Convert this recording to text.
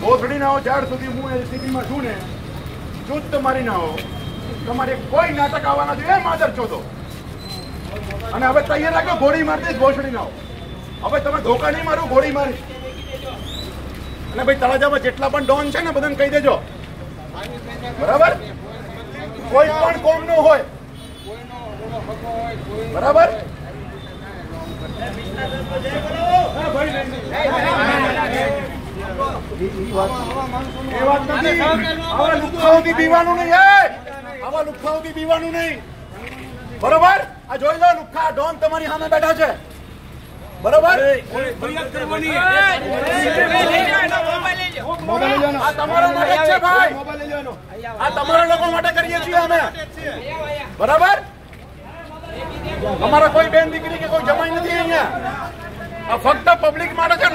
કોથળી ના હો ઝાડ સુધી હું એલસીબીમાં છું ને જૂત તમારી ના હો તમારે કોઈ નાટક આવવાના જોઈએ માદર છો તો. અને હવે તૈયાર રાખો ગોળી મારતી ઘોષડી ના હો હવે તમે ધોકા નહીં મારો ગોળી મારી અને ભાઈ તળાજામાં જેટલા પણ ડોન છે ને બધાને કહી દેજો. બરાબર? કોઈ પણ કોમ નો હોય. બરાબર? એ વાત નથી આવા લુખ્ખાઓથી પીવાનું નહીં આવા લુખ્ખાઓથી પીવાનું નહીં બરોબર આ જોઈ લો લુખ્ખા ડોન તમારી સામે બેઠા છે બરોબર આ તમારા માટે છે ભાઈ આ તમારા લોકો માટે કરીએ છીએ અમે બરાબર અમારા કોઈ બેન દીકરી કે કોઈ જમાઈ નથી અહીંયા આ ફક્ત પબ્લિક માટે છે